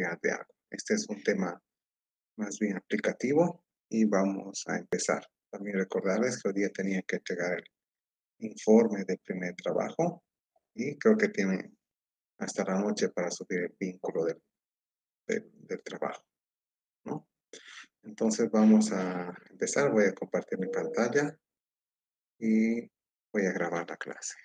de agua. Este es un tema más bien aplicativo y vamos a empezar. También recordarles que hoy día tenía que entregar el informe de primer trabajo y creo que tienen hasta la noche para subir el vínculo del, del, trabajo. ¿no? Entonces vamos a empezar. Voy a compartir mi pantalla y voy a grabar la clase.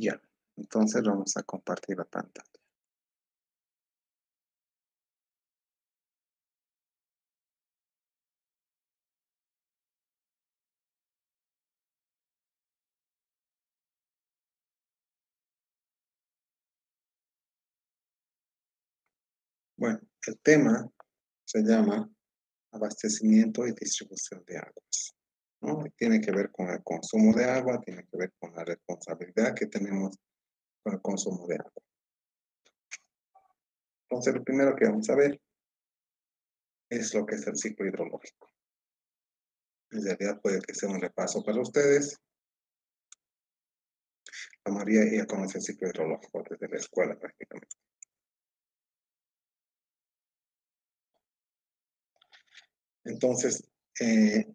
Ya, entonces vamos a compartir la pantalla. Bueno, el tema se llama abastecimiento y distribución de aguas. Tiene que ver con el consumo de agua, tiene que ver con la responsabilidad que tenemos con el consumo de agua. Entonces, lo primero que vamos a ver es lo que es el ciclo hidrológico. En realidad puede que sea un repaso para ustedes. La mayoría ya conoce el ciclo hidrológico desde la escuela prácticamente. Entonces, eh,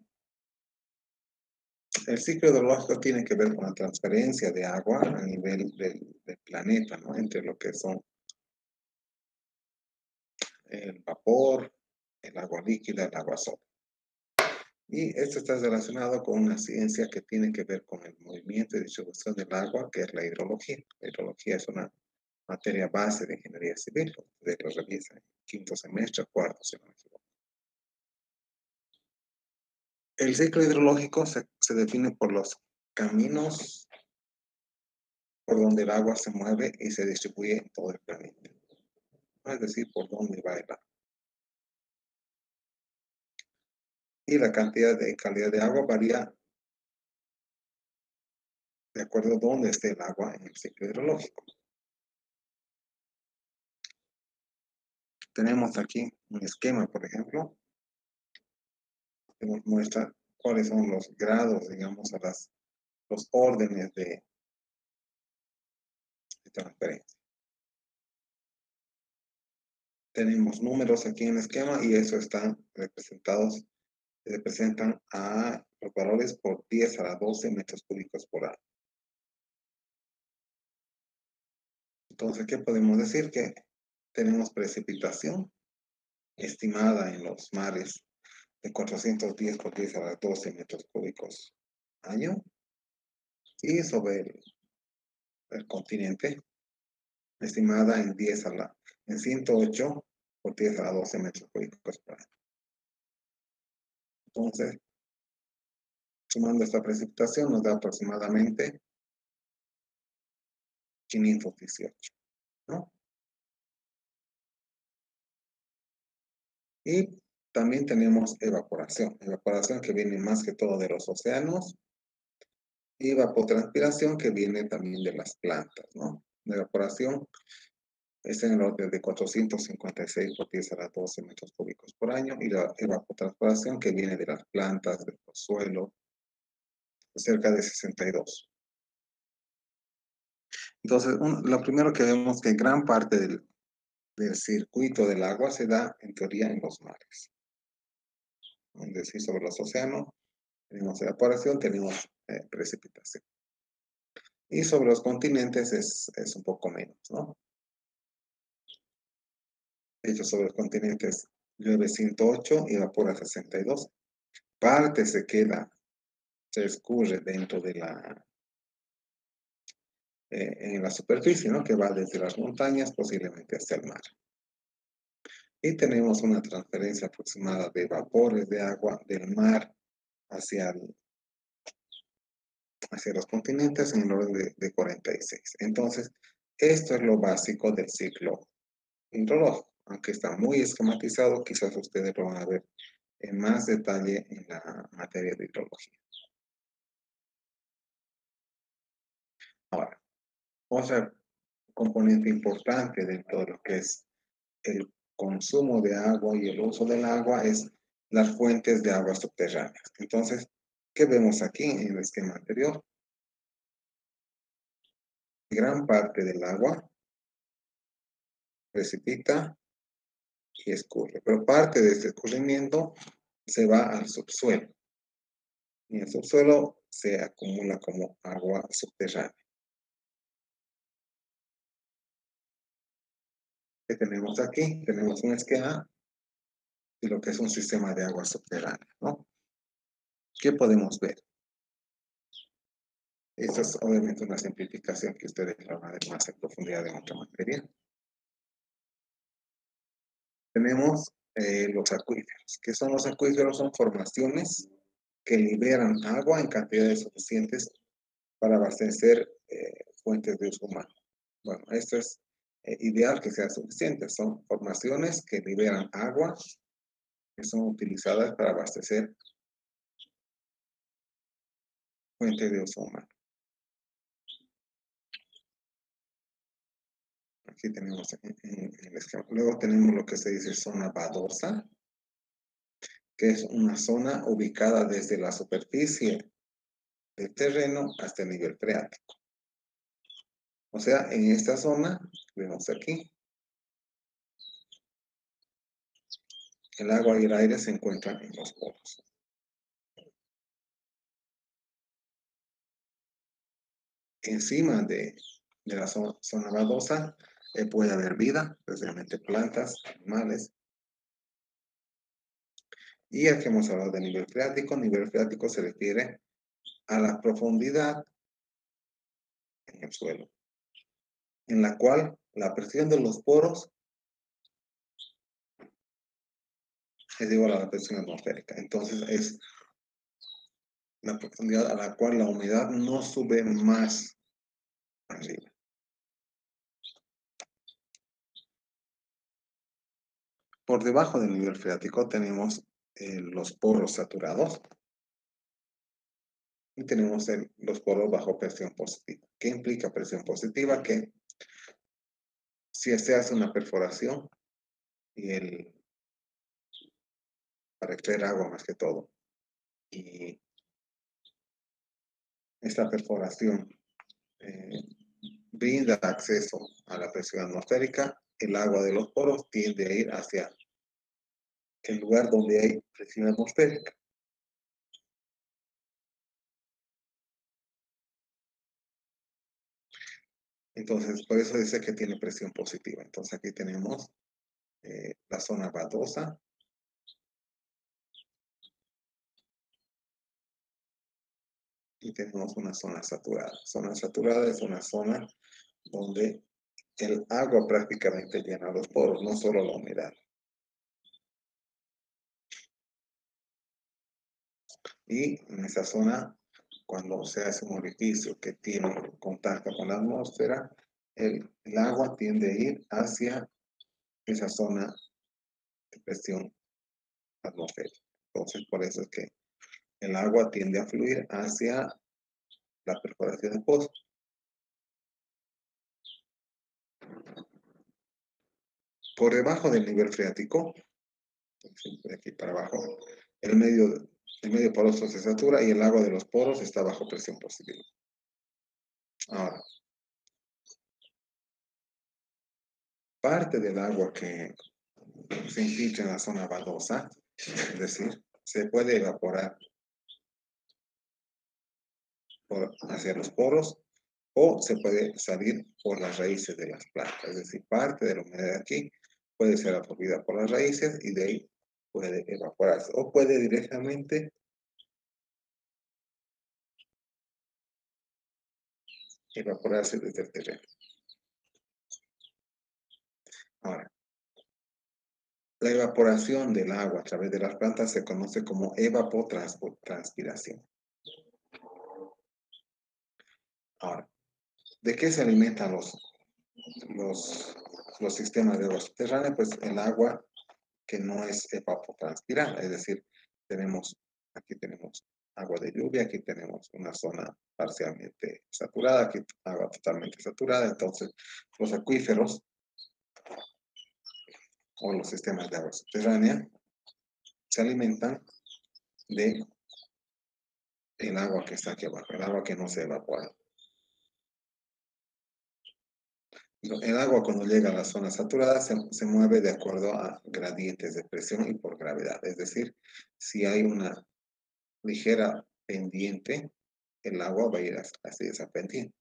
el ciclo hidrológico tiene que ver con la transferencia de agua a nivel del, planeta, ¿no? Entre lo que son el vapor, el agua líquida, el agua sólida. Y esto está relacionado con una ciencia que tiene que ver con el movimiento y distribución del agua, que es la hidrología. La hidrología es una materia base de ingeniería civil, de lo revisa en quinto semestre, cuarto, si no El ciclo hidrológico se, define por los caminos por donde el agua se mueve y se distribuye en todo el planeta. Es decir, por dónde va el agua. Y la cantidad de calidad de agua varía de acuerdo a dónde esté el agua en el ciclo hidrológico. Tenemos aquí un esquema, por ejemplo, que nos muestra cuáles son los grados, digamos, a las, los órdenes de, transferencia. Tenemos números aquí en el esquema y eso están representados, representan a los valores por 10 a la 12 metros cúbicos por año. Entonces, ¿qué podemos decir? Que tenemos precipitación estimada en los mares de 410 por 10 a la 12 metros cúbicos año. Y sobre el, continente, estimada en 10 a la, en 108 por 10 a la 12 metros cúbicos por año. Entonces, sumando esta precipitación nos da aproximadamente 518, ¿no? Y también tenemos evaporación, evaporación que viene más que todo de los océanos y evapotranspiración que viene también de las plantas, ¿no? La evaporación es en el orden de 456 por 10 a la 12 metros cúbicos por año y la evapotranspiración que viene de las plantas, del suelo, cerca de 62. Entonces, lo primero que vemos que gran parte del, del circuito del agua se da en teoría en los mares es decir, sobre los océanos, tenemos evaporación, tenemos eh, precipitación. Y sobre los continentes es, es un poco menos, ¿no? De hecho, sobre los continentes llueve 108 y evapora 62. Parte se queda, se escurre dentro de la, eh, en la superficie, ¿no? Que va desde las montañas posiblemente hasta el mar y tenemos una transferencia aproximada de vapores de agua del mar hacia, hacia los continentes en el orden de, 46. Entonces, esto es lo básico del ciclo hidrológico. aunque está muy esquematizado, quizás ustedes lo van a ver en más detalle en la materia de hidrología. Ahora, otra componente importante de todo lo que es el consumo de agua y el uso del agua es las fuentes de agua subterráneas. Entonces, ¿qué vemos aquí en el esquema anterior? Gran parte del agua precipita y escurre, pero parte de este escurrimiento se va al subsuelo. Y el subsuelo se acumula como agua subterránea. ¿Qué tenemos aquí? Tenemos un esquema de lo que es un sistema de agua subterránea, ¿no? ¿Qué podemos ver? Esto es obviamente una simplificación que ustedes van a ver más en profundidad en otra materia. Tenemos eh, los acuíferos. ¿Qué son los acuíferos? Son formaciones que liberan agua en cantidades suficientes para abastecer eh, fuentes de uso humano. Bueno, esto es ideal que sea suficiente. Son formaciones que liberan agua que son utilizadas para abastecer fuentes de humano. Aquí tenemos el esquema. Luego tenemos lo que se dice zona badosa, que es una zona ubicada desde la superficie del terreno hasta el nivel freático. O sea, en esta zona, vemos aquí, el agua y el aire se encuentran en los polos. Encima de, la zona, zona eh, puede haber vida, especialmente plantas, animales. Y aquí hemos hablado de nivel freático. Nivel freático se refiere a la profundidad en el suelo, en la cual la presión de los poros es igual a la presión atmosférica. Entonces es la profundidad a la cual la humedad no sube más arriba. Por debajo del nivel freático tenemos eh, los poros saturados y tenemos los poros bajo presión positiva. ¿Qué implica presión positiva? Que si se hace una perforación y el para extraer agua más que todo y esta perforación eh, brinda acceso a la presión atmosférica, el agua de los poros tiende a ir hacia el lugar donde hay presión atmosférica. Entonces, por eso dice que tiene presión positiva. Entonces, aquí tenemos eh, la zona badosa. Y tenemos una zona saturada. Zona saturada es una zona donde el agua prácticamente llena los poros, no solo la humedad. Y en esa zona, cuando se hace un orificio que tiene contacto con la atmósfera, el, agua tiende a ir hacia esa zona de presión atmosférica. Entonces, por eso es que el agua tiende a fluir hacia la perforación del pozo. Por debajo del nivel freático, de aquí para abajo, el medio el medio poroso se satura y el agua de los poros está bajo presión positiva. Ahora, parte del agua que se infiltra en la zona badosa, es decir, se puede evaporar hacia los poros o se puede salir por las raíces de las plantas. Es decir, parte de la humedad aquí puede ser absorbida por las raíces y de ahí puede evaporarse o puede directamente evaporarse desde el terreno. Ahora, la evaporación del agua a través de las plantas se conoce como evapotranspiración. Ahora, ¿de qué se alimentan los, los los sistemas de agua subterránea, pues el agua que no es evapotranspirada, es decir, tenemos, aquí tenemos agua de lluvia, aquí tenemos una zona parcialmente saturada, aquí agua totalmente saturada, entonces los acuíferos o los sistemas de agua subterránea se alimentan de el agua que está aquí abajo, el agua que no se evapora. El agua cuando llega a la zona saturada se, se, mueve de acuerdo a gradientes de presión y por gravedad. Es decir, si hay una ligera pendiente, el agua va a ir hacia esa pendiente.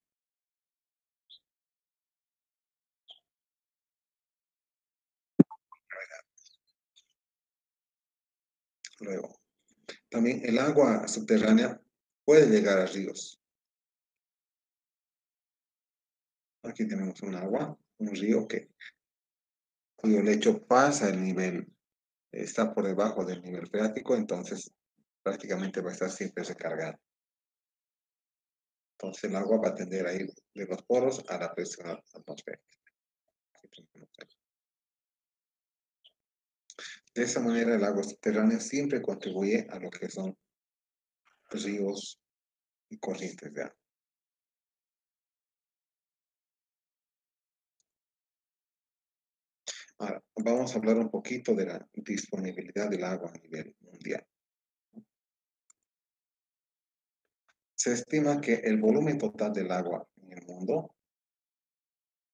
Luego, también el agua subterránea puede llegar a ríos. Aquí tenemos un agua, un río que cuyo lecho pasa el nivel, está por debajo del nivel freático, entonces prácticamente va a estar siempre recargado. Entonces el agua va a tender a ir de los poros a la presión atmosférica. De esa manera el agua subterránea siempre contribuye a lo que son ríos y corrientes de agua. Ahora, vamos a hablar un poquito de la disponibilidad del agua a nivel mundial. Se estima que el volumen total del agua en el mundo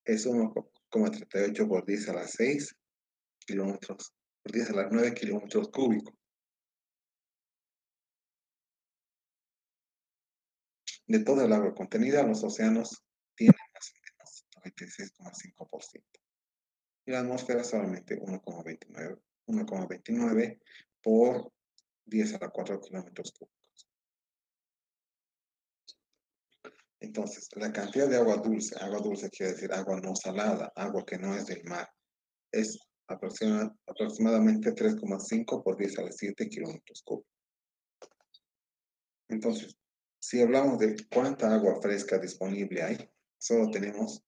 es 1,38 por 10 a las 6 kilómetros, por 10 a las 9 kilómetros cúbicos. De toda el agua contenida, los océanos tienen más o menos 96,5%. La atmósfera solamente 1,29 1,29 por 10 a la 4 kilómetros cúbicos. Entonces, la cantidad de agua dulce, agua dulce quiere decir agua no salada, agua que no es del mar, es aproximadamente 3,5 por 10 a la 7 kilómetros cúbicos. Entonces, si hablamos de cuánta agua fresca disponible hay, solo tenemos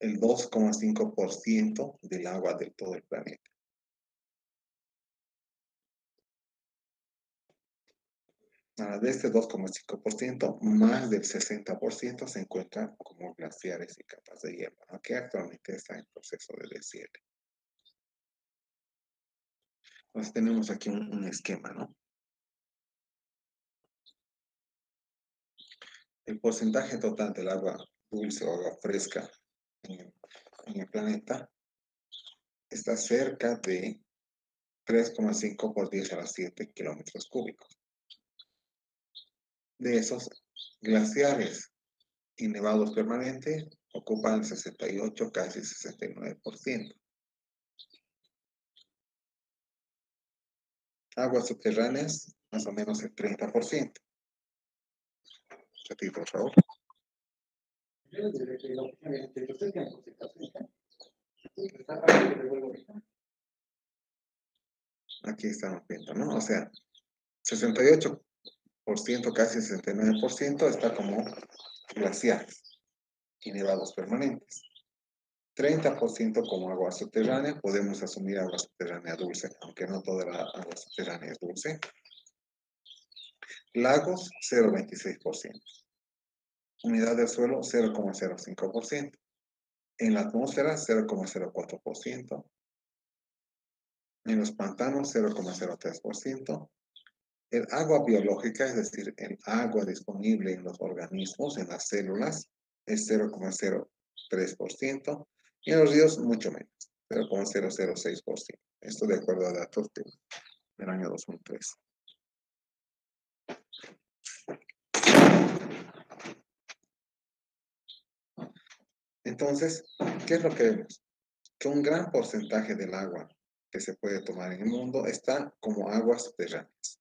el 2,5% del agua de todo el planeta. de este 2,5%, más del 60% se encuentra como glaciares y capas de hielo, que actualmente está en proceso de deshielo. Entonces tenemos aquí un, esquema, ¿no? El porcentaje total del agua dulce o agua fresca en, en el planeta está cerca de 3,5 por 10 a la 7 kilómetros cúbicos de esos glaciares y nevados permanentes ocupan el 68, casi 69%. Aguas subterráneas, más o menos el 30%. ti, por favor. Aquí estamos viendo, ¿no? O sea, 68 casi 69%, está como glaciares y nevados permanentes. 30% como agua subterránea, podemos asumir agua subterránea dulce, aunque no toda la agua subterránea es dulce. Lagos, 0,26%. Humedad del suelo, 0,05%. En la atmósfera, 0,04%. En los pantanos, 0,03%. El agua biológica, es decir, el agua disponible en los organismos, en las células, es 0,03% y en los ríos mucho menos, 0,006%. Esto de acuerdo a datos del año 2003. Entonces, ¿qué es lo que vemos? Que un gran porcentaje del agua que se puede tomar en el mundo está como aguas subterráneas.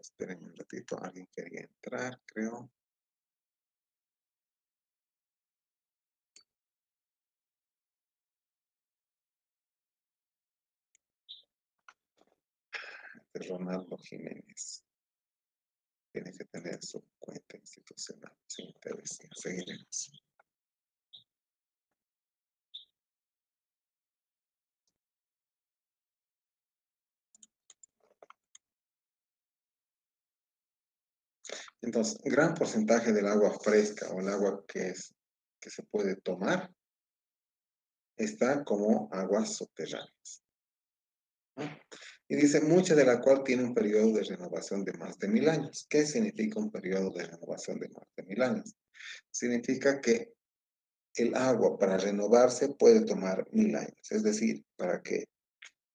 Esperen un ratito, alguien quería entrar, creo. Ronaldo Jiménez tiene que tener su cuenta institucional sin interés. Seguiremos. Entonces, gran porcentaje del agua fresca o el agua que, es, que se puede tomar está como aguas subterráneas. ¿no? Y dice, mucha de la cual tiene un periodo de renovación de más de mil años. ¿Qué significa un periodo de renovación de más de mil años? Significa que el agua para renovarse puede tomar mil años. Es decir, para que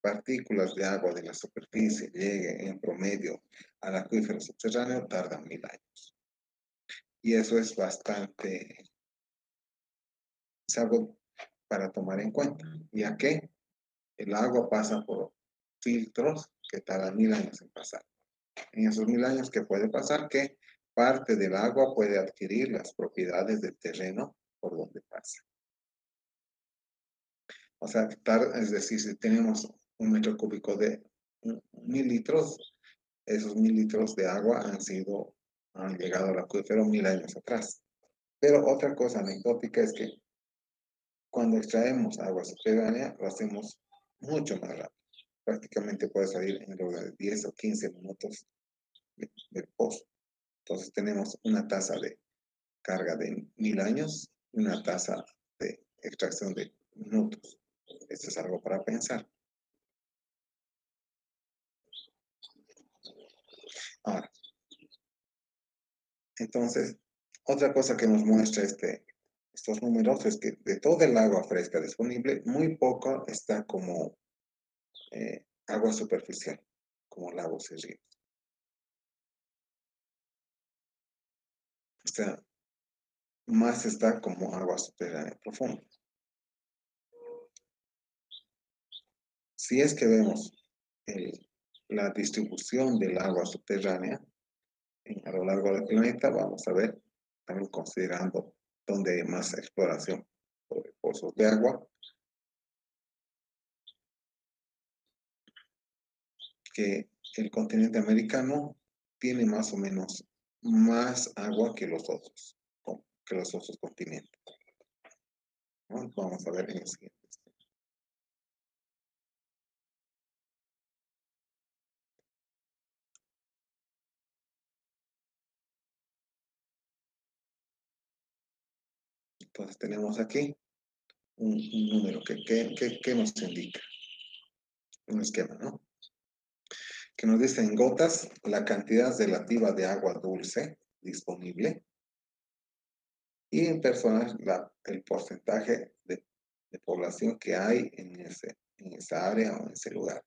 partículas de agua de la superficie lleguen en promedio al acuífero subterráneo tardan mil años. Y eso es bastante, es algo para tomar en cuenta, ya que el agua pasa por filtros que tardan mil años en pasar. En esos mil años que puede pasar, que parte del agua puede adquirir las propiedades del terreno por donde pasa. O sea, es decir, si tenemos un metro cúbico de mil litros, esos mil litros de agua han sido, han llegado al acuífero mil años atrás. Pero otra cosa anecdótica es que cuando extraemos agua subterránea, lo hacemos mucho más rápido. Prácticamente puede salir en lugar de 10 o 15 minutos del pozo. Entonces tenemos una tasa de carga de mil años y una tasa de extracción de minutos. Esto es algo para pensar. Ahora, entonces, otra cosa que nos muestra este, estos números es que de toda el agua fresca disponible, muy poco está como eh, agua superficial, como lagos y ríos. O sea, más está como agua subterránea profunda. Si es que vemos la distribución del agua subterránea a lo largo del planeta, vamos a ver, también considerando dónde hay más exploración de pozos de agua, que el continente americano tiene más o menos más agua que los otros, que los otros continentes. Vamos a ver en el siguiente. Entonces tenemos aquí un, número que, que, nos indica. Un esquema, ¿no? Que nos dice en gotas la cantidad relativa de agua dulce disponible y en personas la, el porcentaje de, población que hay en, ese, en esa área o en ese lugar.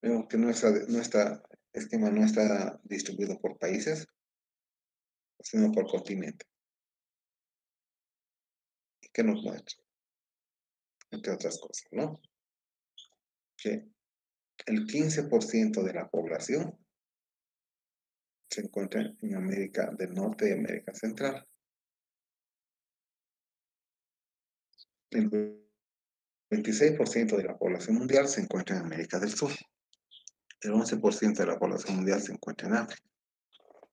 Vemos que nuestra, nuestra esquema no está distribuido por países, sino por continente. ¿Qué nos muestra? Entre otras cosas, ¿no? Que el 15% de la población se encuentra en América del Norte y América Central. El 26% de la población mundial se encuentra en América del Sur. El 11% de la población mundial se encuentra en África.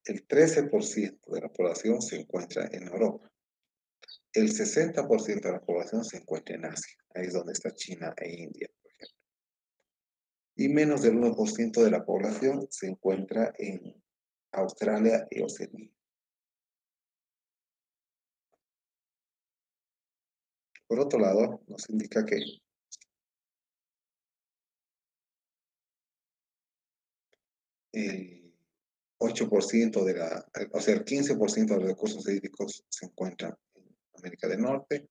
El 13% de la población se encuentra en Europa el 60% de la población se encuentra en Asia, ahí es donde está China e India. Y menos del 1% de la población se encuentra en Australia y Oceanía. Por otro lado, nos indica que el 8% de la, o sea, el 15% de los recursos hídricos se encuentran América del Norte.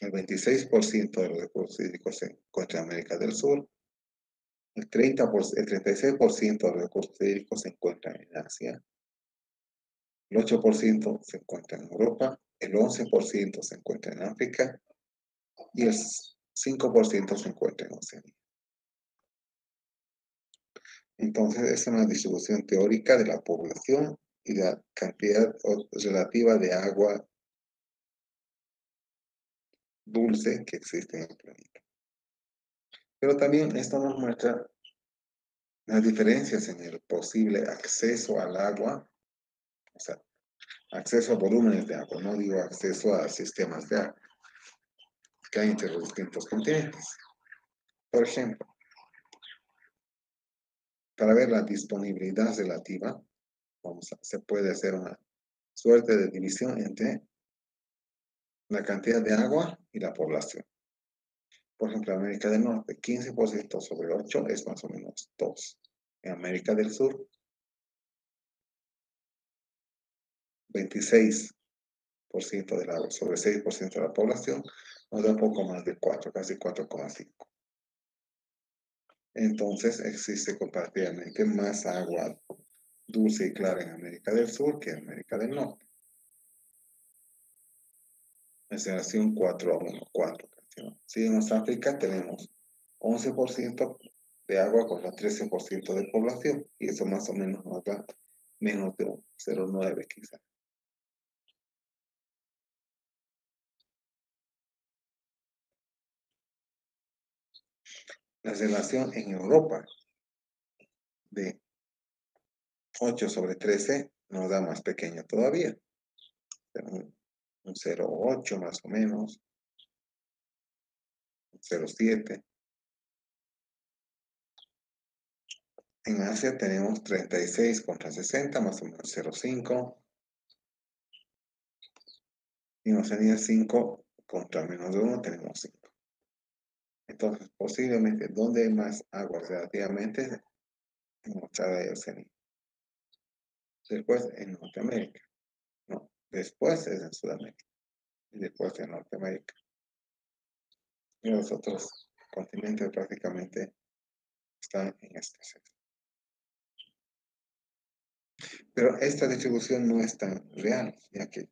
El 26% de los recursos hídricos se encuentra en América del Sur. El, 30 el 36% de los recursos hídricos se encuentran en Asia. El 8% se encuentra en Europa. El 11% se encuentra en África. Y el 5% se encuentra en Oceanía. Entonces, es una distribución teórica de la población y la cantidad relativa de agua dulce que existe en el planeta. Pero también esto nos muestra las diferencias en el posible acceso al agua, o sea, acceso a volúmenes de agua, no digo acceso a sistemas de agua que hay entre los distintos continentes. Por ejemplo, para ver la disponibilidad relativa vamos se puede hacer una suerte de división entre la cantidad de agua y la población. Por ejemplo, en América del Norte, 15% sobre 8 es más o menos 2. En América del Sur, 26% del agua sobre 6% de la población nos da poco más de 4, casi 4,5. Entonces existe comparativamente más agua dulce y clara en América del Sur que en América del Norte. Así un 4 a 1, 4. Si en África tenemos 11% de agua contra 13% de población, y eso más o menos nos da menos de 0,9 quizás. La relación en Europa de 8 sobre 13 nos da más pequeño todavía. Un, 0,8 más o menos. Un 0,7. En Asia tenemos 36 contra 60, más o menos 0,5. Y en Oceanía 5 contra menos de 1 tenemos 5. Entonces, posiblemente, ¿dónde hay más agua relativamente? En Australia y Oceanía. Después en Norteamérica. No, después es en Sudamérica. Y después en Norteamérica. Y los otros continentes prácticamente están en escasez. Pero esta distribución no es tan real, ya que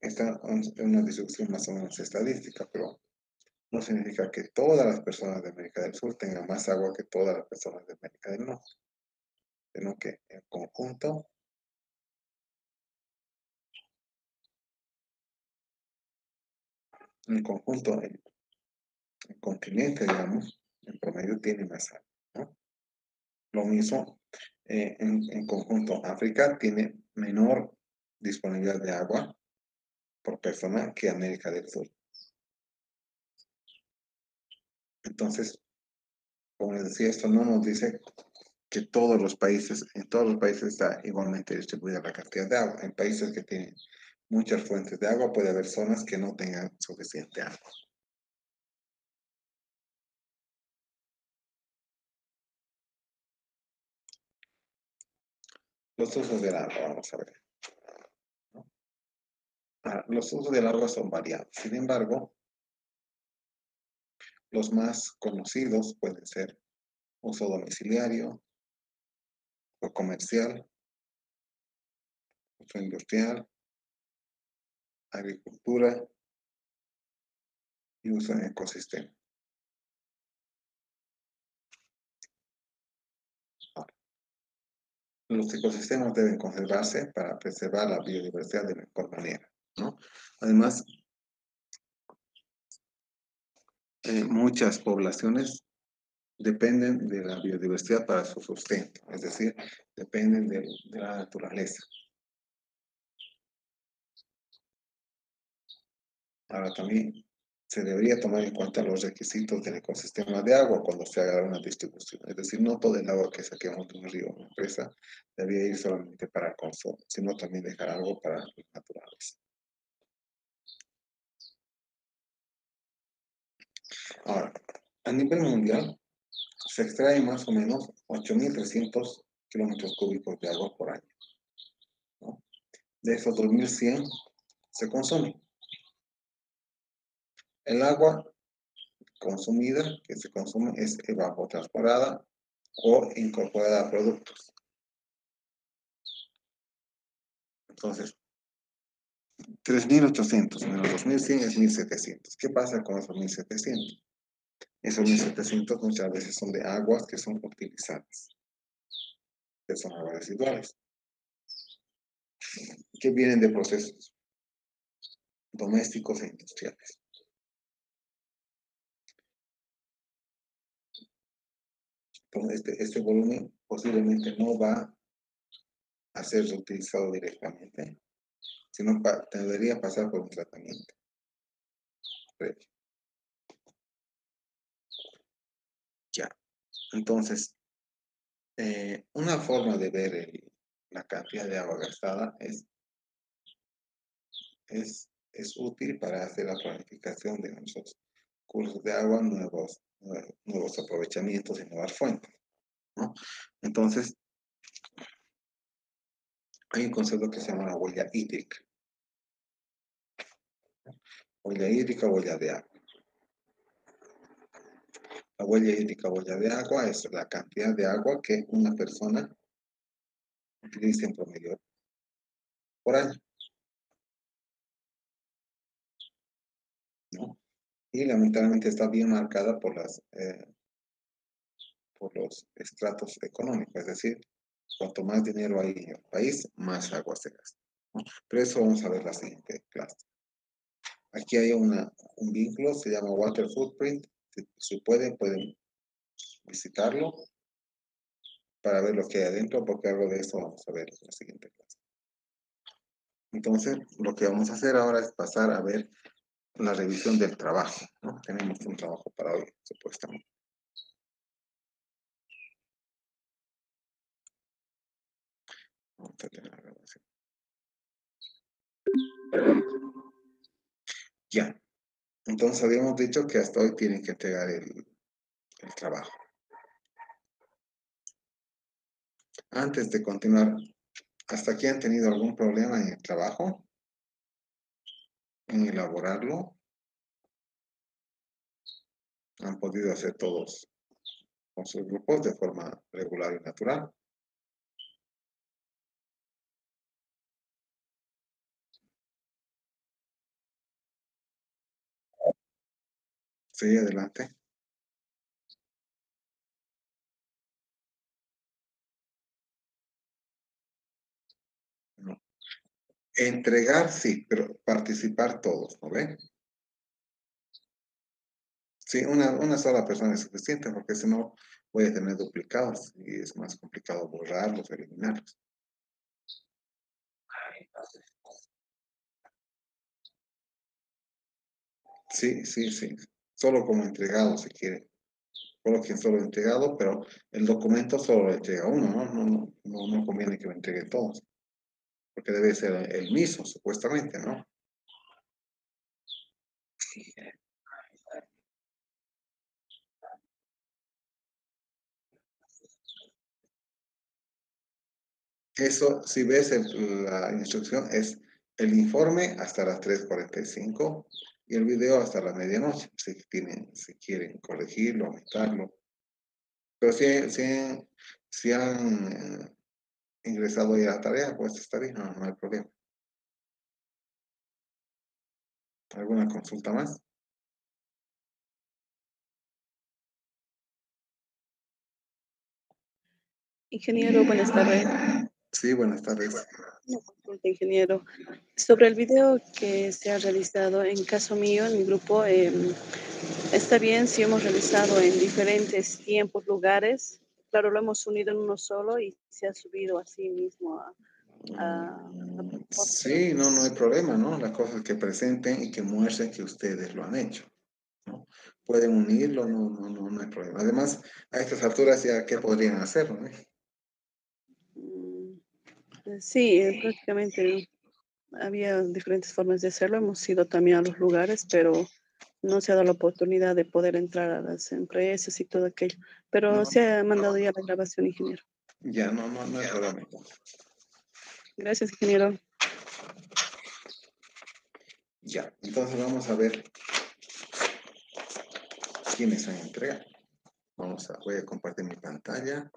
esta es una distribución más o menos estadística, pero no significa que todas las personas de América del Sur tengan más agua que todas las personas de América del Norte, sino que en conjunto en conjunto, el, continente, digamos, en promedio tiene más agua. Lo mismo, eh, en, en conjunto, África tiene menor disponibilidad de agua por persona que América del Sur. Entonces, como les decía, esto no nos dice que todos los países, en todos los países está igualmente distribuida la cantidad de agua. En países que tienen muchas fuentes de agua puede haber zonas que no tengan suficiente agua. Los usos del agua, vamos a ver. Ah, los usos del agua son variados. Sin embargo, los más conocidos pueden ser uso domiciliario, o comercial, uso industrial, agricultura y uso en ecosistema. Los ecosistemas deben conservarse para preservar la biodiversidad de mejor manera. Además, eh, muchas poblaciones dependen de la biodiversidad para su sustento, es decir, dependen de, la naturaleza. Ahora también se debería tomar en cuenta los requisitos del ecosistema de agua cuando se haga una distribución. Es decir, no todo el agua que saquemos de un río o una empresa debería ir solamente para el consumo, sino también dejar algo para los naturales. Ahora, a nivel mundial, se extrae más o menos 8.300 kilómetros cúbicos de agua por año. De esos 2.100 se consume. El agua consumida que se consume es evapotransporada o incorporada a productos. Entonces, 3.800 menos 2.100 es 1.700. ¿Qué pasa con esos 1.700? Esos 1.700 muchas veces son de aguas que son utilizadas, que son aguas residuales, que vienen de procesos domésticos e industriales. Este, este volumen posiblemente no va a ser reutilizado directamente, sino debería pasar por un tratamiento Ya. Entonces, eh, una forma de ver la cantidad de agua gastada es, es, es útil para hacer la planificación de nuestros cursos de agua, nuevos, nuevos aprovechamientos y nuevas fuentes. Entonces, hay un concepto que se llama la huella hídrica. Huella hídrica, huella de agua. La huella hídrica, huella de agua es la cantidad de agua que una persona utiliza en promedio por año. Y lamentablemente está bien marcada por las eh, por los estratos económicos, es decir, cuanto más dinero hay en el país, más agua se gasta. Pero eso vamos a ver la siguiente clase. Aquí hay una, un vínculo, se llama Water Footprint, si, pueden, pueden visitarlo para ver lo que hay adentro, porque algo de eso vamos a ver en la siguiente clase. Entonces, lo que vamos a hacer ahora es pasar a ver la revisión del trabajo. Tenemos un trabajo para hoy, supuestamente. Ya. Entonces habíamos dicho que hasta hoy tienen que entregar el, trabajo. Antes de continuar, ¿hasta aquí han tenido algún problema en el trabajo? ¿En elaborarlo? ¿Han podido hacer todos con sus grupos de forma regular y natural? Sí, adelante. Entregar, sí, pero participar todos, ¿no ven? Sí, una, una sola persona es suficiente, porque si no, puede tener duplicados y es más complicado borrarlos, eliminarlos. Sí, sí, sí solo como entregado si quiere. Coloquen solo entregado, pero el documento solo lo entrega uno, ¿no? No, no, no conviene que lo entreguen todos. Porque debe ser el mismo, supuestamente, ¿no? Eso, si ves la instrucción, es el informe hasta las 3.45 y el video hasta la medianoche, si, tienen, si quieren corregirlo, aumentarlo. Pero si, si, si han eh, ingresado ya a la tarea, pues está bien, no, no hay problema. ¿Alguna consulta más? Ingeniero, buenas tardes. Sí, buenas tardes. Una consulta, ingeniero. Sobre el video que se ha realizado, en caso mío, en mi grupo, em, está bien si hemos realizado en diferentes tiempos, lugares. Claro, lo hemos unido en uno solo y se ha subido así mismo a... Mm, sí, no, no hay problema, ¿no? Las cosas que presenten y que muestren que ustedes lo han hecho. ¿no? Pueden unirlo, no, no, no, no hay problema. Además, a estas alturas ya, ¿qué podrían hacer? ¿no? Sí, eh, prácticamente había diferentes formas de hacerlo. Hemos ido también a los lugares, pero no se ha dado la oportunidad de poder entrar a las empresas y todo aquello. Pero se ha mandado ya la grabación, ingeniero. Ya, no, no, no hay problema. Gracias, ingeniero. Ya, entonces vamos a ver quiénes han entregado. Vamos a, voy a compartir mi pantalla.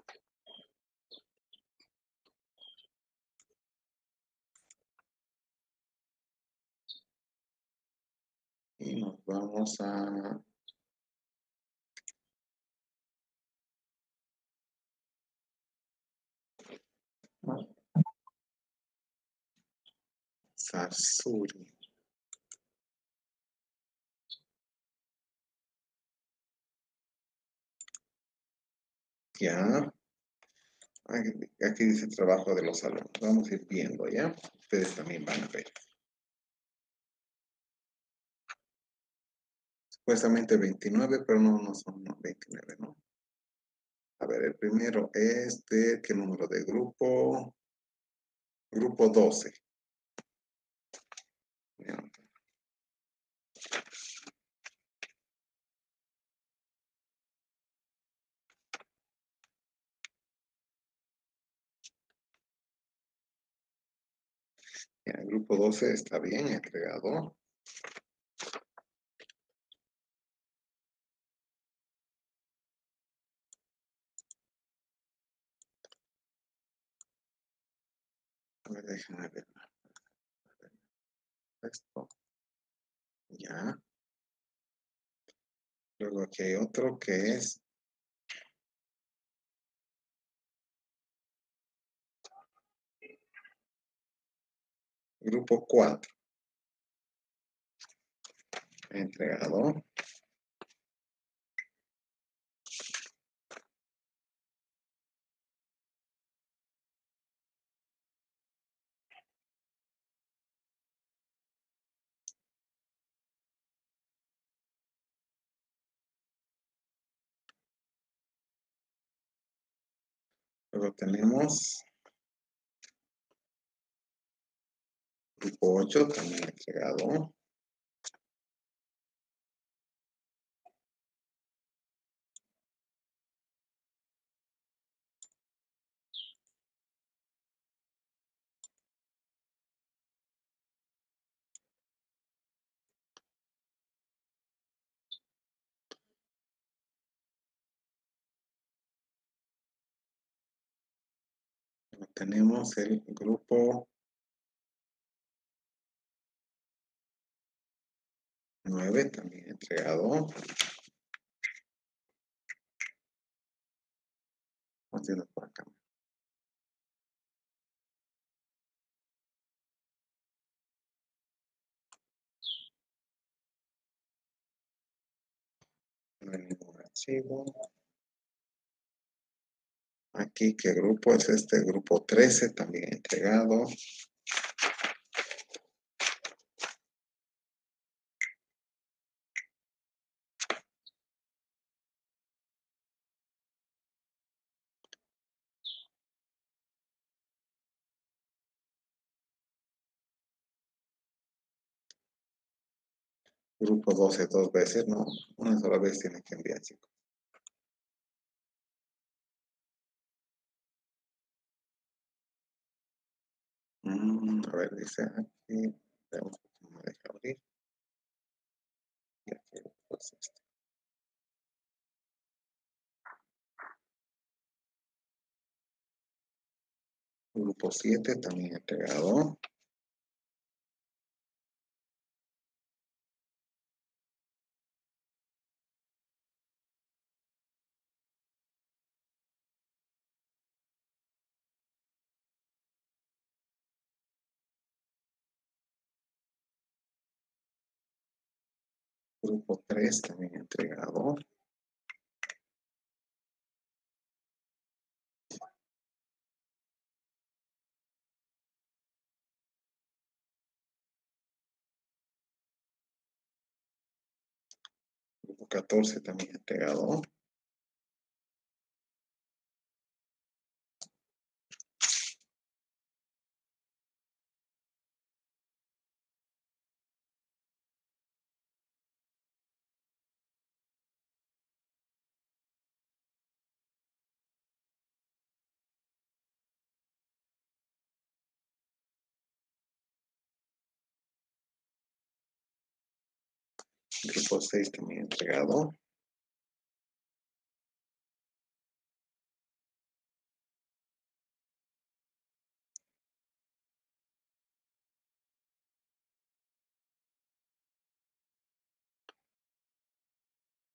Y nos vamos a Sasuri. Ya. Aquí, dice trabajo de los alumnos. Vamos a ir viendo, ¿ya? Ustedes también van a ver. Supuestamente 29, pero no, no son 29, ¿no? A ver, el primero es de qué número de grupo. Grupo 12. el grupo 12 está bien entregado. Déjame ver. Esto. Ya. Luego aquí hay otro que es Grupo 4. Entregado. Luego tenemos Grupo 8 también entregado. Tenemos el grupo 9 también entregado. Haciendo por acá. No hay ningún archivo. Aquí, ¿qué grupo es este? Grupo 13, también entregado. Grupo 12 dos veces, no, una sola vez tiene que enviar, chicos. A ver, dice aquí, veamos cómo me deja abrir. Y aquí, pues este. Grupo 7 también entregado. Grupo 3 también entregado. Grupo 14 también entregado. Grupo 6 también entregado.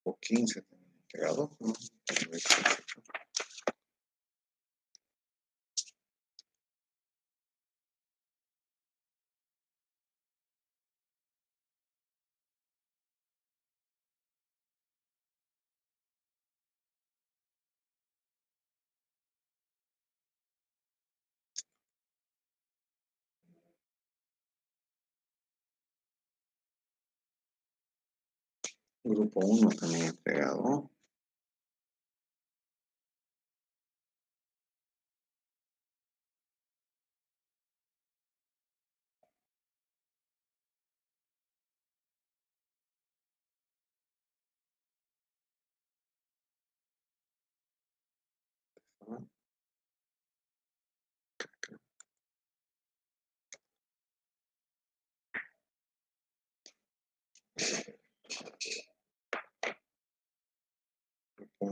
Grupo 15 también entregado. Grupo 1 también entregado.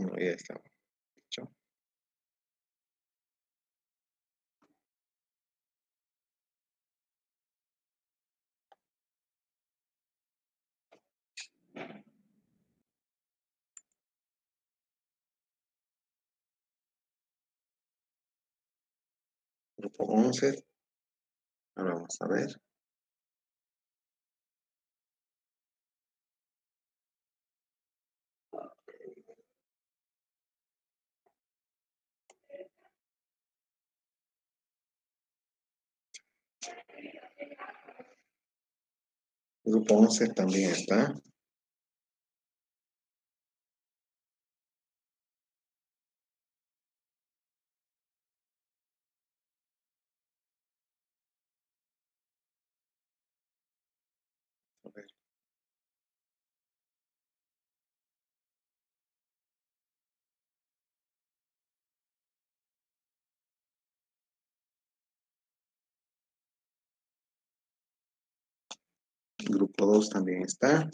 1 ya está. Grupo 11. Ahora vamos a ver. Grupo 11 también está. 2 también está.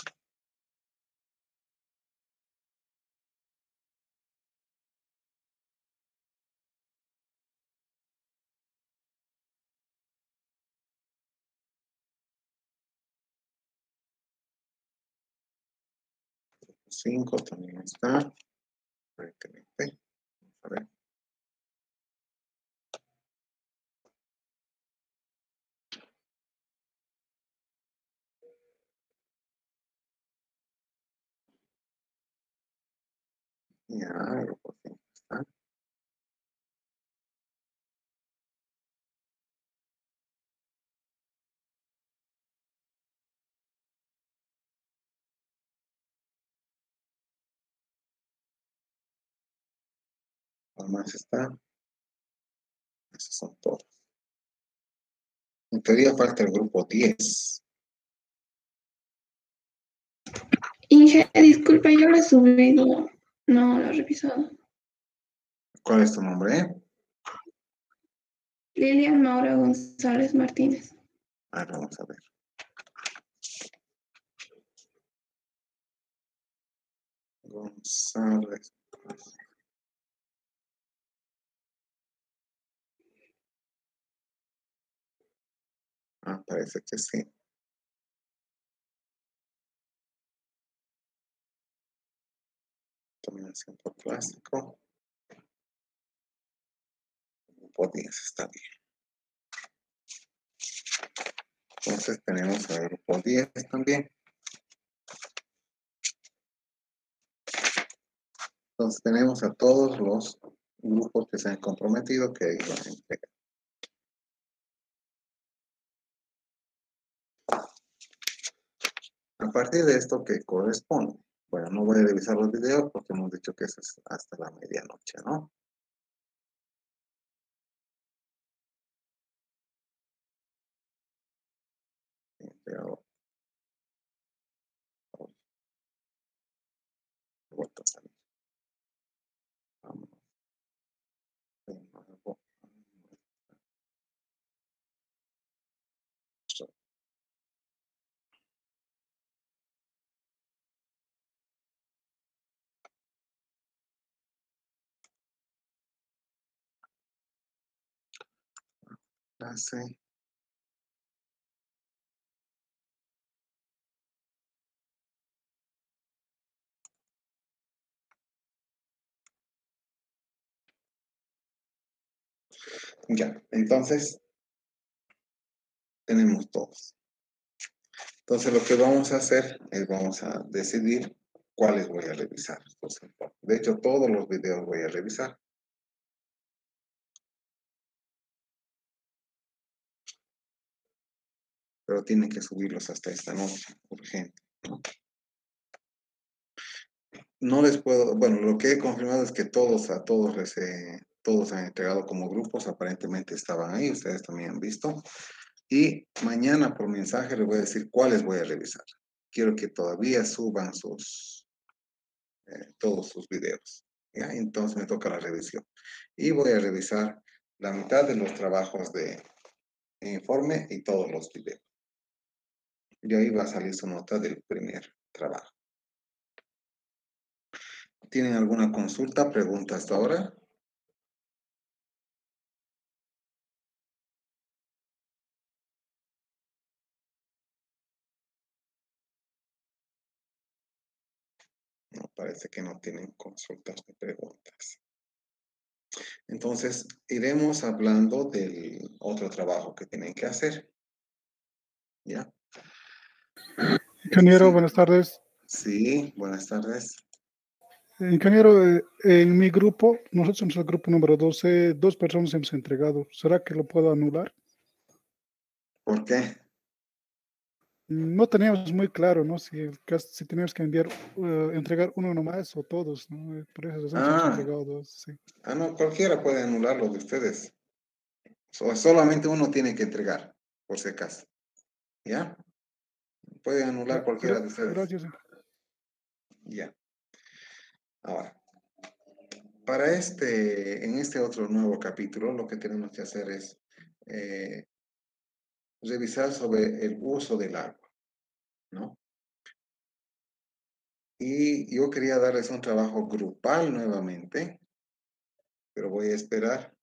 5 también está. Vamos a ver. 5 está. ¿Cuál más está? Esos son todos. En teoría falta el grupo 10. Inge, disculpe, yo lo he. No lo he revisado. ¿Cuál es tu nombre? Lilian Maura González Martínez. A ver, vamos a ver. González. Ah, parece que sí. Por plástico. 10 está bien. Entonces tenemos al grupo 10 también. Entonces tenemos a todos los grupos que se han comprometido que iban a entregar. A partir de esto, ¿qué corresponde? Bueno, no voy a revisar los videos porque hemos dicho que eso es hasta la medianoche, ¿no? Pero... Clase. Ya, entonces tenemos todos. Entonces lo que vamos a hacer es vamos a decidir cuáles voy a revisar. De hecho, todos los videos voy a revisar. Pero tienen que subirlos hasta esta noche, urgente. ¿no? No les puedo, bueno, lo que he confirmado es que todos, a todos les he, todos han entregado como grupos, aparentemente estaban ahí, ustedes también han visto. Y mañana por mensaje les voy a decir cuáles voy a revisar. Quiero que todavía suban sus, eh, todos sus videos. ¿ya? Entonces me toca la revisión. Y voy a revisar la mitad de los trabajos de informe y todos los videos. Y ahí va a salir su nota del primer trabajo. ¿Tienen alguna consulta, pregunta hasta ahora? No, parece que no tienen consultas ni preguntas. Entonces, iremos hablando del otro trabajo que tienen que hacer. ¿Ya? Ingeniero, buenas tardes. Sí, buenas tardes. Ingeniero, eh, en mi grupo, nosotros somos el grupo número 12, dos personas hemos entregado. ¿Será que lo puedo anular? ¿Por qué? No teníamos muy claro, ¿no? Si, si teníamos que enviar, eh, entregar uno nomás o todos, ¿no? Eh, Por eso hemos Ah. entregado dos, sí. Ah, no, cualquiera puede anular lo de ustedes. So- solamente uno tiene que entregar, por si acaso. ¿Ya? Puede anular cualquiera de ustedes. Gracias. Ya. Ahora, para este, en este otro nuevo capítulo, lo que tenemos que hacer es eh, revisar sobre el uso del agua, ¿no? Y yo quería darles un trabajo grupal nuevamente, pero voy a esperar.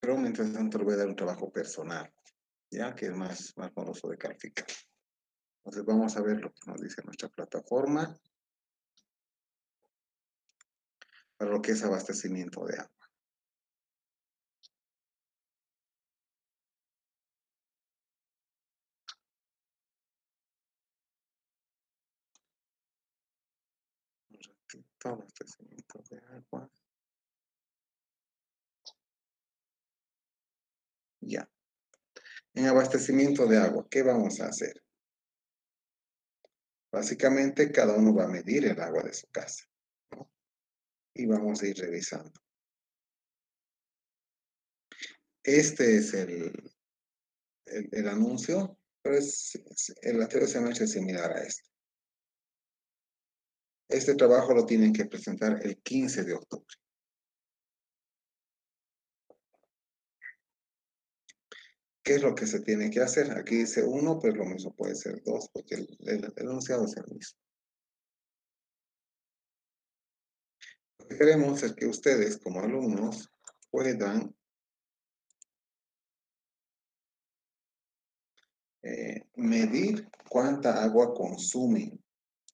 Pero mientras tanto voy a dar un trabajo personal, ya que es más, más moroso de calificar. Entonces vamos a ver lo que nos dice nuestra plataforma para lo que es abastecimiento de agua. Un ratito, abastecimiento de agua. Ya. En abastecimiento de agua, ¿qué vamos a hacer? Básicamente, cada uno va a medir el agua de su casa. Y vamos a ir revisando. Este es el, el, anuncio, pero el anterior semestre es similar a este. Este trabajo lo tienen que presentar el 15 de octubre. ¿Qué es lo que se tiene que hacer? Aquí dice uno, pero lo mismo puede ser dos, porque el, el, el enunciado es el mismo. Lo que queremos es que ustedes, como alumnos, puedan eh, medir cuánta agua consumen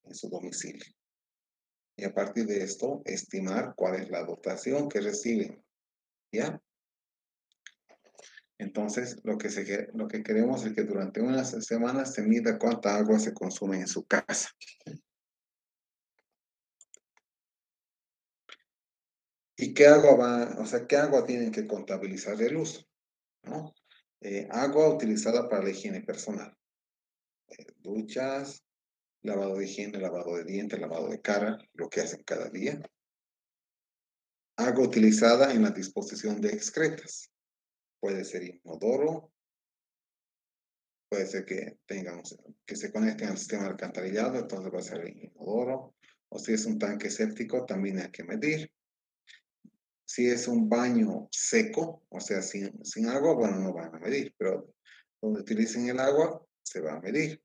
en su domicilio. Y a partir de esto, estimar cuál es la dotación que reciben. ¿Ya? Entonces, lo que, se, lo que queremos es que durante unas semanas se mida cuánta agua se consume en su casa. ¿Y qué agua va, o sea, qué agua tienen que contabilizar el uso? ¿no? Eh, agua utilizada para la higiene personal. Eh, duchas, lavado de higiene, lavado de dientes, lavado de cara, lo que hacen cada día. Agua utilizada en la disposición de excretas. Puede ser inodoro, puede ser que tengan, que se conecten al sistema de alcantarillado, entonces va a ser inodoro. O si es un tanque séptico, también hay que medir. Si es un baño seco, o sea, sin, sin agua, bueno, no van a medir, pero donde utilicen el agua, se va a medir.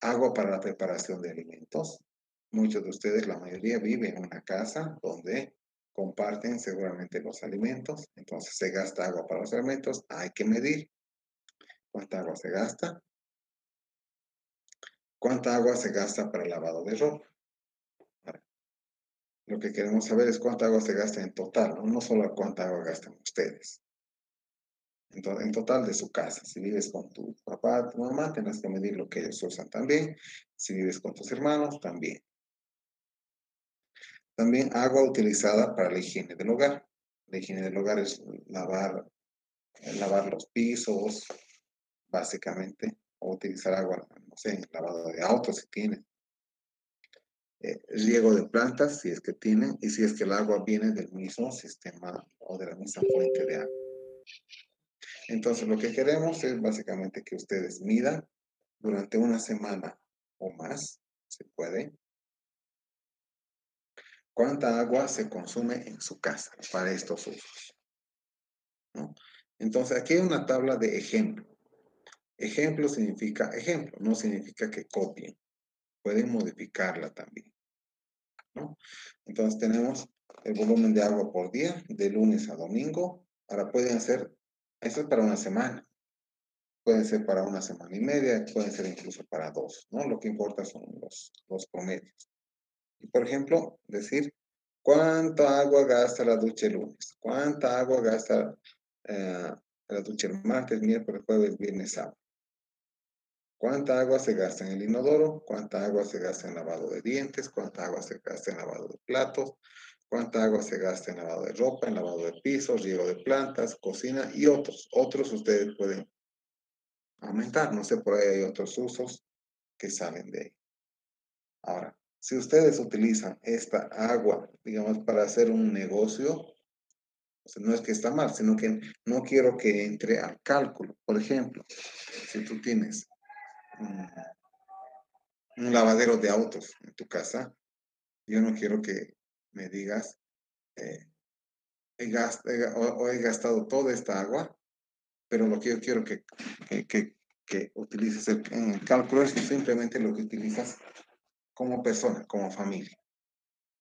Agua para la preparación de alimentos. Muchos de ustedes, la mayoría, viven en una casa donde comparten seguramente los alimentos, entonces se gasta agua para los alimentos, hay que medir cuánta agua se gasta, cuánta agua se gasta para el lavado de ropa. Lo que queremos saber es cuánta agua se gasta en total, no, no solo cuánta agua gastan ustedes. Entonces, en total de su casa. Si vives con tu papá, tu mamá, tendrás que medir lo que ellos usan también. Si vives con tus hermanos, también. También agua utilizada para la higiene del hogar. La higiene del hogar es lavar, eh, lavar los pisos, básicamente, o utilizar agua, no sé, lavado de autos si tienen. Eh, riego de plantas, si es que tienen, y si es que el agua viene del mismo sistema o de la misma fuente de agua. Entonces, lo que queremos es básicamente que ustedes midan durante una semana o más, se puede, cuánta agua se consume en su casa para estos usos. ¿no? Entonces, aquí hay una tabla de ejemplo. Ejemplo significa ejemplo, no significa que copien. Pueden modificarla también. ¿no? Entonces tenemos el volumen de agua por día, de lunes a domingo. Ahora pueden ser, eso es para una semana. Pueden ser para una semana y media, pueden ser incluso para dos, ¿no? Lo que importa son los, los promedios. Y por ejemplo, decir, ¿cuánta agua gasta la ducha el lunes? ¿Cuánta agua gasta eh, la ducha el martes, miércoles, jueves, viernes, sábado? ¿Cuánta agua se gasta en el inodoro? ¿Cuánta agua se gasta en lavado de dientes? ¿Cuánta agua se gasta en lavado de platos? ¿Cuánta agua se gasta en lavado de ropa, en lavado de pisos, riego de plantas, cocina y otros? Otros ustedes pueden aumentar. No sé, por ahí hay otros usos que salen de ahí. Ahora, si ustedes utilizan esta agua, digamos, para hacer un negocio, no es que está mal, sino que no quiero que entre al cálculo. Por ejemplo, si tú tienes un, lavadero de autos en tu casa, yo no quiero que me digas, eh, he o, he gastado toda esta agua, pero lo que yo quiero que, que, que, utilices en el cálculo es simplemente lo que utilizas como persona, como familia,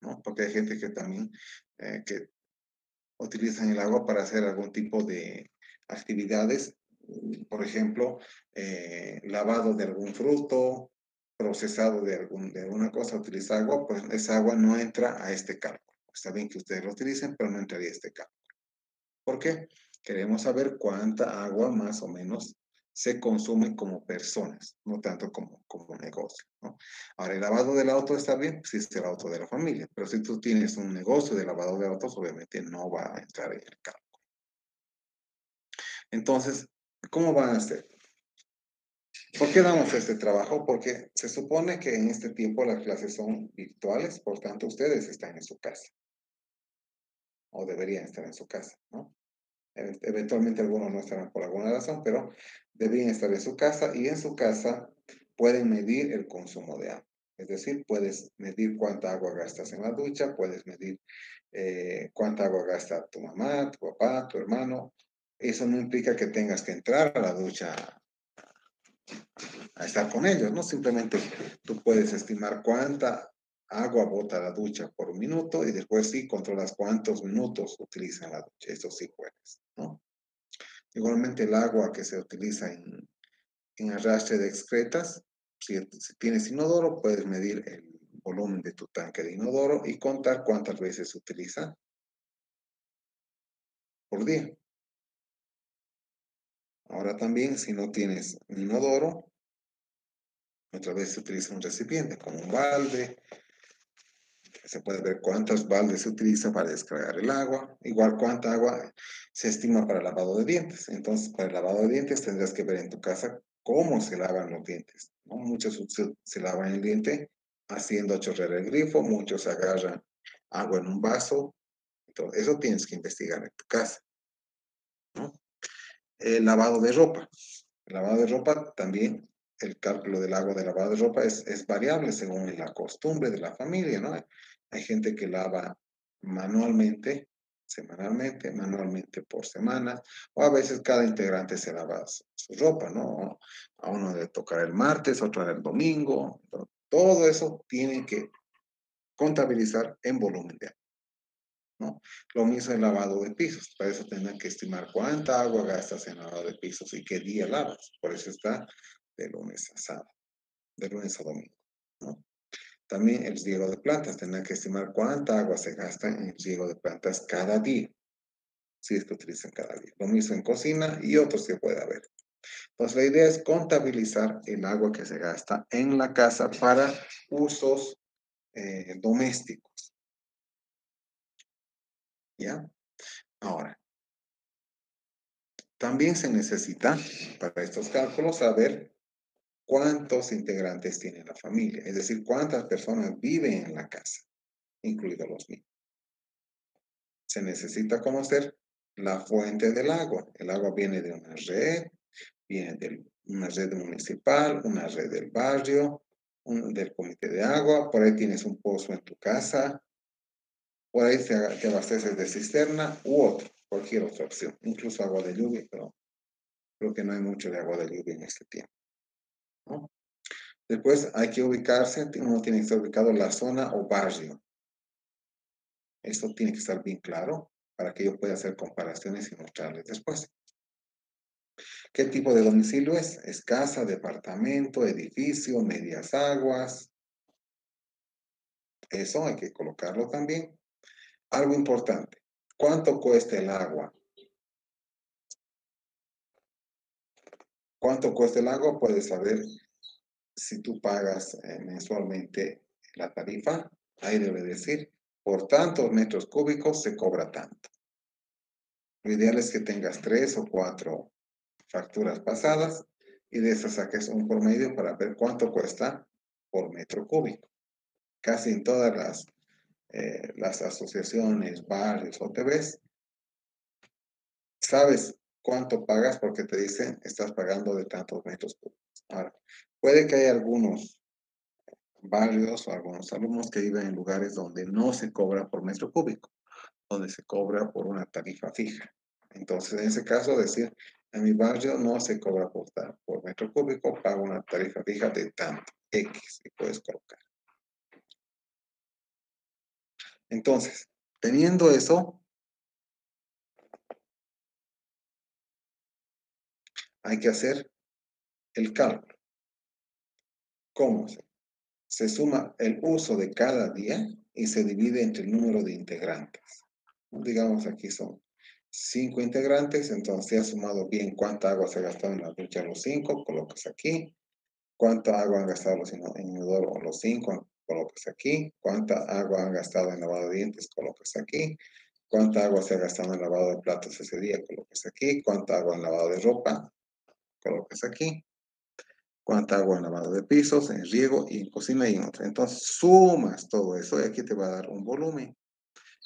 ¿no? Porque hay gente que también eh, que utilizan el agua para hacer algún tipo de actividades por ejemplo, eh, lavado de algún fruto, procesado de, algún, de alguna cosa, utiliza agua, pues esa agua no entra a este cálculo. Está bien que ustedes lo utilicen, pero no entraría a este cálculo. ¿Por qué? Queremos saber cuánta agua más o menos se consume como personas, no tanto como, como negocio. ¿no? Ahora, el lavado del auto está bien, si es el auto de la familia, pero si tú tienes un negocio de lavado de autos, obviamente no va a entrar en el cálculo. Entonces, ¿Cómo van a hacer? ¿Por qué damos este trabajo? Porque se supone que en este tiempo las clases son virtuales, por tanto ustedes están en su casa. O deberían estar en su casa, ¿no? Eventualmente algunos no estarán por alguna razón, pero deberían estar en su casa y en su casa pueden medir el consumo de agua. Es decir, puedes medir cuánta agua gastas en la ducha, puedes medir eh, cuánta agua gasta tu mamá, tu papá, tu hermano, eso no implica que tengas que entrar a la ducha a estar con ellos, ¿no? Simplemente tú puedes estimar cuánta agua bota la ducha por un minuto y después sí controlas cuántos minutos utilizan la ducha. Eso sí puedes, ¿no? Igualmente el agua que se utiliza en, en arrastre de excretas, si, si tienes inodoro, puedes medir el volumen de tu tanque de inodoro y contar cuántas veces se utiliza por día. Ahora también, si no tienes inodoro, otra vez se utiliza un recipiente como un balde. Se puede ver cuántas baldes se utiliza para descargar el agua. Igual cuánta agua se estima para el lavado de dientes. Entonces, para el lavado de dientes tendrás que ver en tu casa cómo se lavan los dientes. Muchos se, lavan el diente haciendo chorrear el grifo, muchos agarran agua en un vaso. Entonces, eso tienes que investigar en tu casa. ¿no? el lavado de ropa. El lavado de ropa también, el cálculo del agua de lavado de ropa es, es variable según la costumbre de la familia, ¿no? Hay gente que lava manualmente, semanalmente, manualmente por semana, o a veces cada integrante se lava su ropa, ¿no? A uno le toca el martes, otro el domingo. Todo eso tiene que contabilizar en volumen de agua. Lo mismo el lavado de pisos, para eso tendrán que estimar cuánta agua gastas en lavado de pisos y qué día lavas. Por eso está de lunes a sábado, de lunes a domingo, También el riego de plantas, tendrán que estimar cuánta agua se gasta en el riego de plantas cada día, si es que utilizan cada día. Lo mismo en cocina y otros que pueda haber. Entonces, la idea es contabilizar el agua que se gasta en la casa para usos eh, domésticos. ¿Ya? Ahora, también se necesita para estos cálculos saber cuántos integrantes tiene la familia, es decir, cuántas personas viven en la casa, incluidos los niños. Se necesita conocer la fuente del agua. El agua viene de una red, viene de una red municipal, una red del barrio, del comité de agua, por ahí tienes un pozo en tu casa, por ahí te, abasteces de cisterna u otro, cualquier otra opción, incluso agua de lluvia, pero creo que no hay mucho de agua de lluvia en este tiempo. Después hay que ubicarse, uno tiene que estar ubicado en la zona o barrio. Esto tiene que estar bien claro para que yo pueda hacer comparaciones y mostrarles después. ¿Qué tipo de domicilio es? Es casa, departamento, edificio, medias aguas. Eso hay que colocarlo también. Algo importante. ¿Cuánto cuesta el agua? ¿Cuánto cuesta el agua? Puedes saber si tú pagas eh, mensualmente la tarifa. Ahí debe decir, por tantos metros cúbicos se cobra tanto. Lo ideal es que tengas tres o cuatro facturas pasadas y de esas saques un promedio para ver cuánto cuesta por metro cúbico. Casi en todas las, eh, las asociaciones, barrios o TVs, sabes cuánto pagas porque te dicen estás pagando de tantos metros cúbicos. Ahora, puede que haya algunos barrios o algunos alumnos que viven en lugares donde no se cobra por metro cúbico, donde se cobra por una tarifa fija. Entonces, en ese caso, decir, en mi barrio no se cobra por, por metro cúbico, pago una tarifa fija de tanto, X, y puedes colocar. Entonces, teniendo eso, hay que hacer el cálculo. ¿Cómo? Se suma el uso de cada día y se divide entre el número de integrantes. Digamos aquí son cinco integrantes, entonces ha sumado bien cuánta agua se ha gastado en la ducha los cinco, colocas aquí. Cuánta agua han gastado los inodoro los cinco, colocas aquí. Cuánta agua han gastado en lavado de dientes, colocas aquí. Cuánta agua se ha gastado en lavado de platos ese día, colocas aquí. Cuánta agua en lavado de ropa, colocas aquí. Cuánta agua en lavado de pisos, en riego y en cocina y en otra. Entonces sumas todo eso y aquí te va a dar un volumen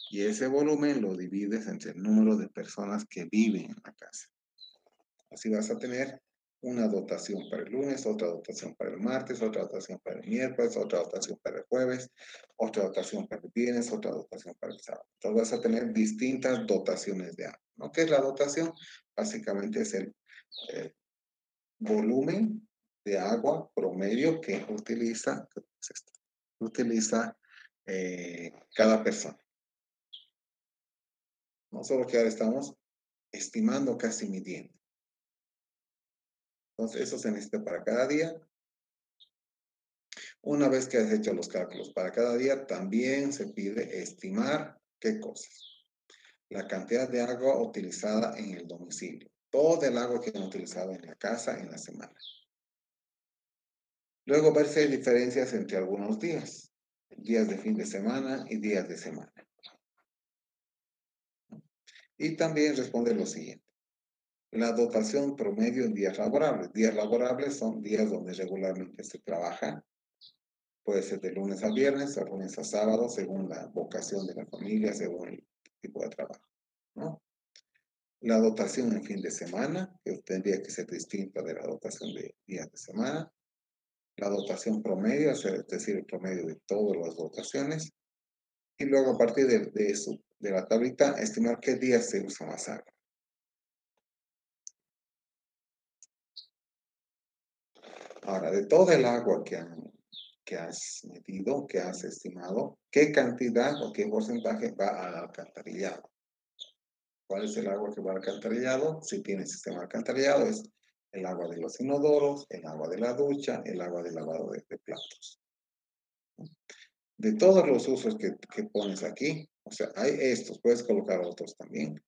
y ese volumen lo divides entre el número de personas que viven en la casa. Así vas a tener una dotación para el lunes, otra dotación para el martes, otra dotación para el miércoles, otra dotación para el jueves, otra dotación para el viernes, otra dotación para el sábado. Entonces vas a tener distintas dotaciones de agua. ¿no? ¿Qué es la dotación? Básicamente es el, volumen de agua promedio que utiliza, utiliza eh, cada persona. No solo que ahora estamos estimando, casi midiendo. Entonces, eso se necesita para cada día. Una vez que has hecho los cálculos para cada día, también se pide estimar qué cosas. La cantidad de agua utilizada en el domicilio. Todo el agua que han utilizado en la casa en la semana. Luego ver si hay diferencias entre algunos días. Días de fin de semana y días de semana. Y también responde lo siguiente. La dotación promedio en días laborables. Días laborables son días donde regularmente se trabaja. Puede ser de lunes a viernes, o lunes a sábado, según la vocación de la familia, según el tipo de trabajo. ¿no? La dotación en fin de semana, que tendría que ser distinta de la dotación de días de semana. La dotación promedio, es decir, el promedio de todas las dotaciones. Y luego a partir de, de eso, de la tablita, estimar qué días se usa más agua. Ahora, de toda el agua que, que has medido, que has estimado, ¿qué cantidad o qué porcentaje va al alcantarillado? ¿Cuál es el agua que va al alcantarillado? Si tiene sistema alcantarillado, es el agua de los inodoros, el agua de la ducha, el agua de lavado de, platos. De todos los usos que, que pones aquí, o sea, hay estos, puedes colocar otros también.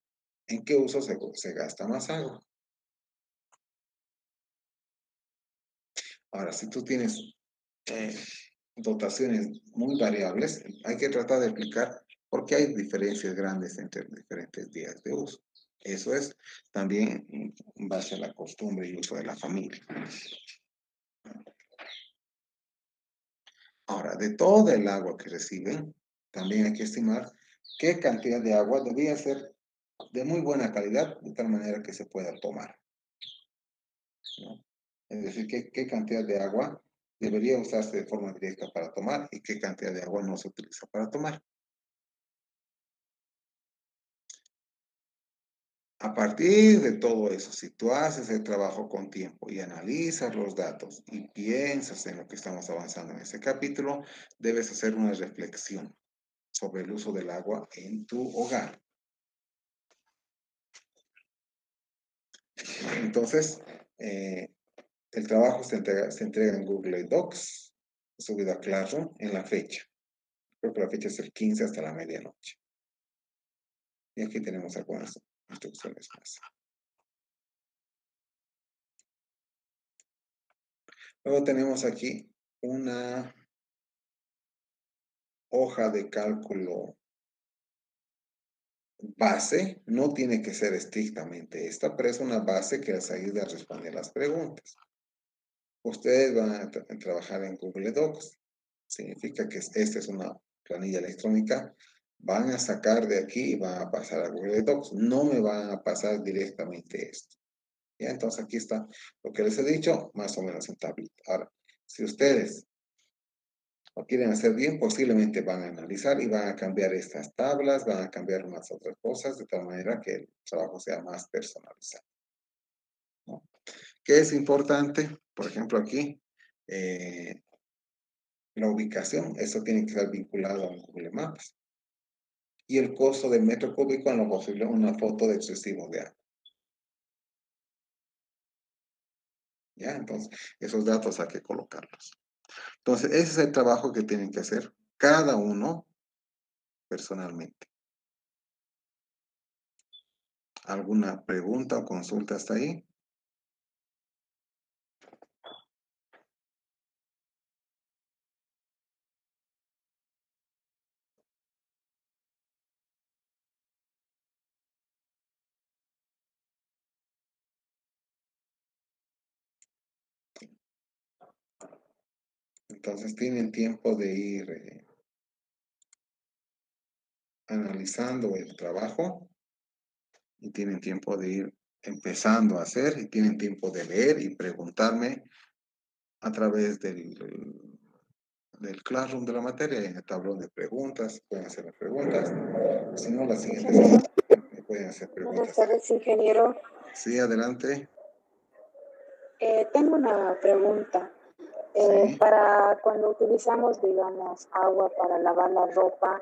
¿En qué uso se, se gasta más agua? Ahora, si tú tienes eh, dotaciones muy variables, hay que tratar de explicar por qué hay diferencias grandes entre diferentes días de uso. Eso es también en base a la costumbre y uso de la familia. Ahora, de todo el agua que reciben, también hay que estimar qué cantidad de agua debía ser de muy buena calidad, de tal manera que se pueda tomar. Es decir, qué, qué cantidad de agua debería usarse de forma directa para tomar y qué cantidad de agua no se utiliza para tomar. A partir de todo eso, si tú haces el trabajo con tiempo y analizas los datos y piensas en lo que estamos avanzando en ese capítulo, debes hacer una reflexión sobre el uso del agua en tu hogar. Entonces, eh, el trabajo se entrega, se entrega en Google Docs, subido a Classroom en la fecha. Creo que la fecha es el 15 hasta la medianoche. Y aquí tenemos algunas instrucciones más. Luego tenemos aquí una hoja de cálculo base, no tiene que ser estrictamente esta, pero es una base que les ayuda a responder las preguntas. Ustedes van a, trabajar en Google Docs, significa que esta es una planilla electrónica, van a sacar de aquí y van a pasar a Google Docs, no me van a pasar directamente esto. ¿Ya? Entonces aquí está lo que les he dicho, más o menos en tablita. Ahora, si ustedes lo quieren hacer bien, posiblemente van a analizar y van a cambiar estas tablas, van a cambiar unas otras cosas, de tal manera que el trabajo sea más personalizado. ¿Qué es importante? Por ejemplo, aquí, eh, la ubicación, eso tiene que estar vinculado a Google Maps. Y el costo del metro cúbico en lo posible una foto de excesivo de agua. ¿Ya? Entonces, esos datos hay que colocarlos. Entonces, ese es el trabajo que tienen que hacer cada uno personalmente. ¿Alguna pregunta o consulta hasta ahí? Entonces tienen tiempo de ir eh, analizando el trabajo y tienen tiempo de ir empezando a hacer y tienen tiempo de leer y preguntarme a través del, del classroom de la materia, en el tablón de preguntas, pueden hacer preguntas. Si no, la siguiente me pueden hacer preguntas. Buenas tardes, ingeniero. Sí, adelante. Eh, tengo una pregunta. Eh, para cuando utilizamos, digamos, agua para lavar la ropa,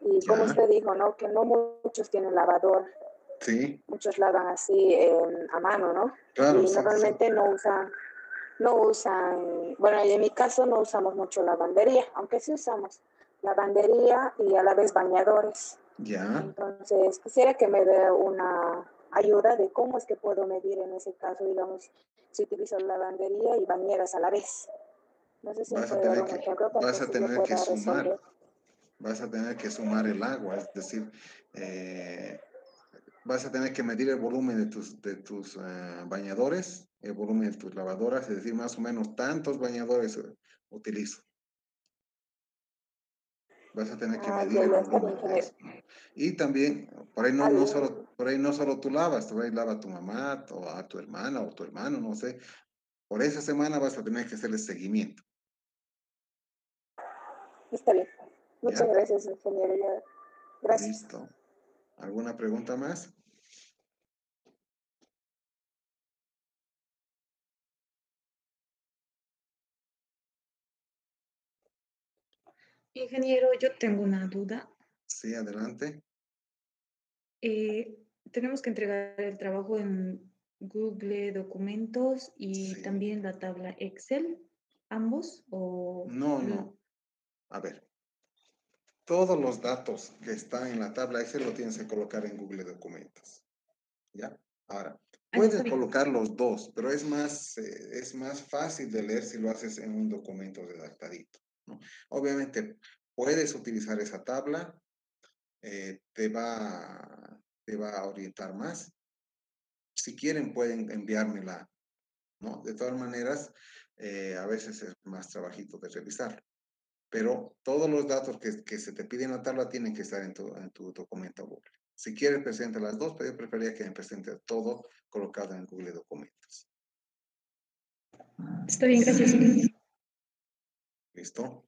y como usted dijo, ¿no? Que no muchos tienen lavador. Sí. Muchos lavan así a mano, ¿no? Claro, y normalmente no usan, no usan, bueno, en mi caso no usamos mucho lavandería, aunque sí usamos lavandería y a la vez bañadores. Ya. Entonces, quisiera que me dé una ayuda de cómo es que puedo medir en ese caso, digamos, si utilizo lavandería y bañeras a la vez vas a tener que, vas a tener que sumar, vas a tener que sumar el agua, es decir, eh, vas a tener que medir el volumen de tus, de tus eh, bañadores, el volumen de tus lavadoras, es decir, más o menos tantos bañadores eh, utilizo. Vas a tener que ah, medir el volumen. Y también, por ahí no, no solo, por ahí no solo tú lavas, por ahí lava tu mamá, o a tu hermana, o tu hermano, no sé. Por esa semana vas a tener que hacerle seguimiento. Está bien. Muchas gracias, ingeniero. Gracias. Listo. ¿Alguna pregunta más? Ingeniero, yo tengo una duda. Sí, adelante. Eh, tenemos que entregar el trabajo en Google Documentos y también la tabla Excel, ambos o no, no. A ver, todos los datos que están en la tabla Excel lo tienes que colocar en Google Documentos. ¿Ya? Ahora, puedes colocar los dos, pero es más, eh, es más fácil de leer si lo haces en un documento redactadito. ¿no? Obviamente, puedes utilizar esa tabla, eh, te, va, te va a orientar más. Si quieren, pueden enviármela. ¿no? De todas maneras, eh, a veces es más trabajito de revisar pero todos los datos que, que, se te piden en la tabla tienen que estar en tu, en tu documento Google. Si quieres, presenta las dos, pero yo preferiría que me presente todo colocado en Google Documentos. Está bien, gracias. ¿Listo?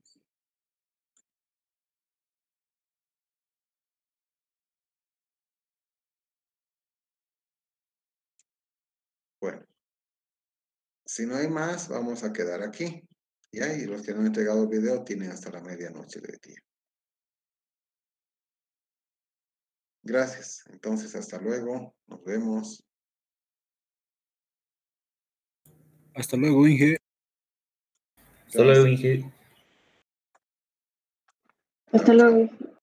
Bueno, si no hay más, vamos a quedar aquí día y los que no han entregado el video tienen hasta la medianoche de día. Gracias. Entonces, hasta luego. Nos vemos. Hasta luego, Inge. Hasta luego, Inge. Hasta luego.